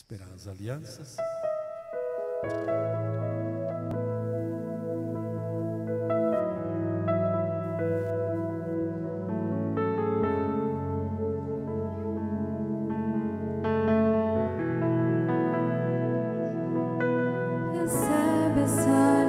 Esperar as alianças. Recebe essa